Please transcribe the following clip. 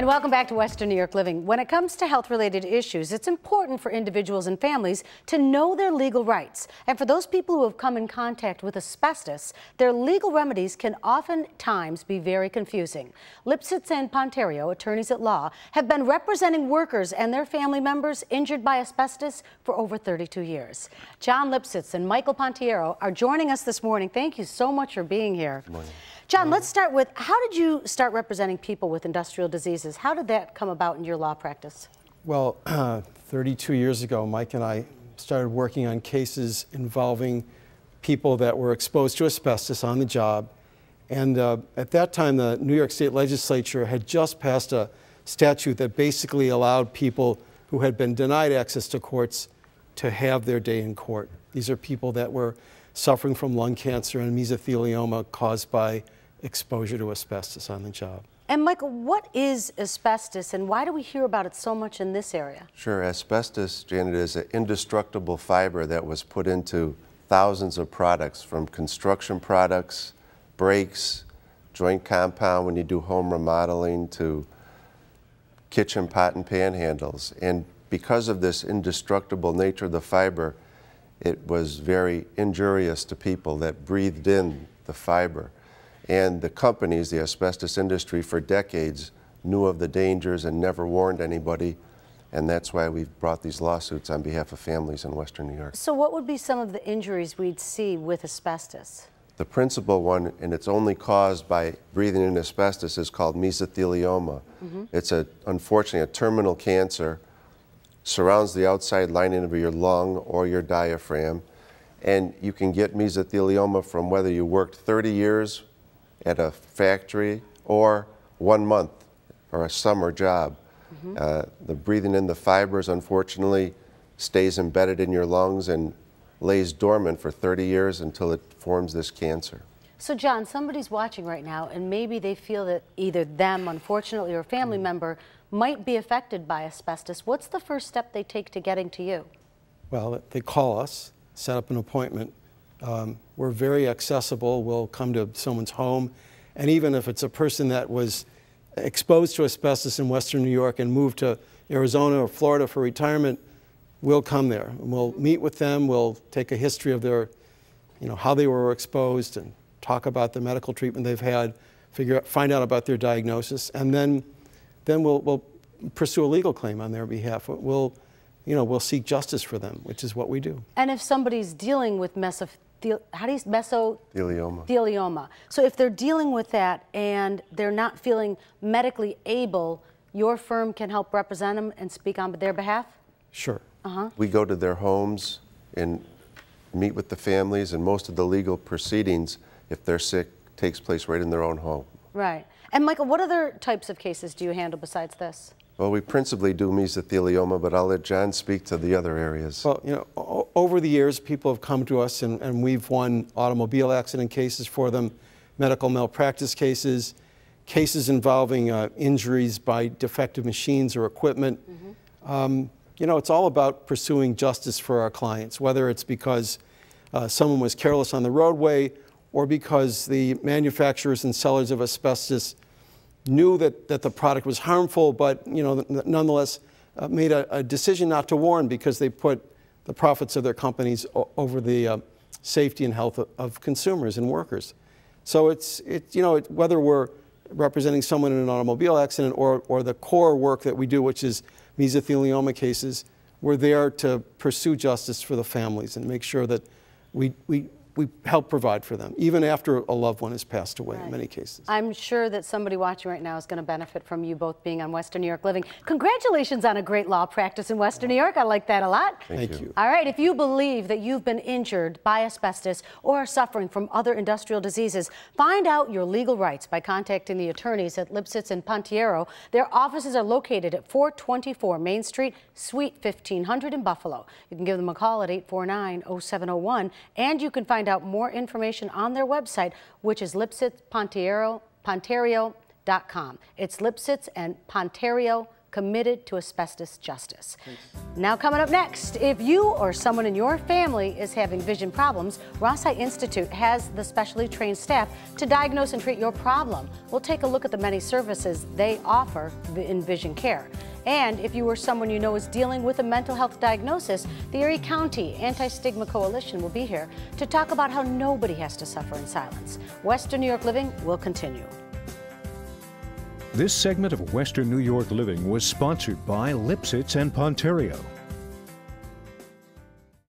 And welcome back to Western New York Living. When it comes to health related issues, it's important for individuals and families to know their legal rights. And for those people who have come in contact with asbestos, their legal remedies can oftentimes be very confusing. Lipsitz and Ponterio, attorneys at law, have been representing workers and their family members injured by asbestos for over 32 years. John Lipsitz and Michael Ponterio are joining us this morning. Thank you so much for being here. Good morning. John, let's start with how did you start representing people with industrial diseases? How did that come about in your law practice? Well, uh, 32 years ago, Mike and I started working on cases involving people that were exposed to asbestos on the job. And uh, at that time, the New York State Legislature had just passed a statute that basically allowed people who had been denied access to courts to have their day in court. These are people that were suffering from lung cancer and mesothelioma caused by exposure to asbestos on the job. And Michael, what is asbestos and why do we hear about it so much in this area? Sure, asbestos, Janet, is an indestructible fiber that was put into thousands of products from construction products, brakes, joint compound when you do home remodeling to kitchen pot and pan handles. And because of this indestructible nature of the fiber, it was very injurious to people that breathed in the fiber. And the companies, the asbestos industry, for decades knew of the dangers and never warned anybody. And that's why we've brought these lawsuits on behalf of families in Western New York. So, what would be some of the injuries we'd see with asbestos? The principal one, and it's only caused by breathing in asbestos, is called mesothelioma. Mm -hmm. It's a, unfortunately a terminal cancer, surrounds the outside lining of your lung or your diaphragm, and you can get mesothelioma from whether you worked 30 years at a factory or one month or a summer job. Mm -hmm. uh, the breathing in the fibers, unfortunately, stays embedded in your lungs and lays dormant for 30 years until it forms this cancer. So, John, somebody's watching right now, and maybe they feel that either them, unfortunately, or a family mm. member might be affected by asbestos. What's the first step they take to getting to you? Well, they call us, set up an appointment, um, we're very accessible. We'll come to someone's home. And even if it's a person that was exposed to asbestos in Western New York and moved to Arizona or Florida for retirement, we'll come there. And we'll meet with them. We'll take a history of their, you know, how they were exposed and talk about the medical treatment they've had, figure out, find out about their diagnosis, and then, then we'll, we'll pursue a legal claim on their behalf. We'll, you know, we'll seek justice for them, which is what we do. And if somebody's dealing with mesoph how do you mesothelioma? Thelioma. So if they're dealing with that and they're not feeling medically able, your firm can help represent them and speak on their behalf. Sure. Uh-huh. We go to their homes and meet with the families, and most of the legal proceedings, if they're sick, takes place right in their own home. Right. And Michael, what other types of cases do you handle besides this? Well, we principally do mesothelioma, but I'll let John speak to the other areas. Well, you know, over the years, people have come to us and, and we've won automobile accident cases for them, medical malpractice cases, cases involving uh, injuries by defective machines or equipment. Mm -hmm. um, you know, it's all about pursuing justice for our clients, whether it's because uh, someone was careless on the roadway or because the manufacturers and sellers of asbestos knew that, that the product was harmful, but you know, nonetheless uh, made a, a, decision not to warn because they put the profits of their companies over the uh, safety and health of, of, consumers and workers. So it's, it, you know, it, whether we're representing someone in an automobile accident or, or the core work that we do, which is mesothelioma cases, we're there to pursue justice for the families and make sure that we, we we help provide for them, even after a loved one has passed away right. in many cases. I'm sure that somebody watching right now is going to benefit from you both being on Western New York Living. Congratulations on a great law practice in Western New York. I like that a lot. Thank, Thank you. you. All right, if you believe that you've been injured by asbestos or are suffering from other industrial diseases, find out your legal rights by contacting the attorneys at Lipsitz and Ponterio. Their offices are located at 424 Main Street, Suite 1500 in Buffalo. You can give them a call at 849-0701, and you can find out more information on their website, which is lipsitzponterio.com. It's Lipsitz and Ponterio.com. committed to asbestos justice. Now, coming up next, if you or someone in your family is having vision problems, Ross Eye Institute has the specially trained staff to diagnose and treat your problem. We'll take a look at the many services they offer in vision care. And if you or someone you know is dealing with a mental health diagnosis, the Erie County Anti-Stigma Coalition will be here to talk about how nobody has to suffer in silence. Western New York Living will continue. This segment of Western New York Living was sponsored by Lipsitz and Ponterio.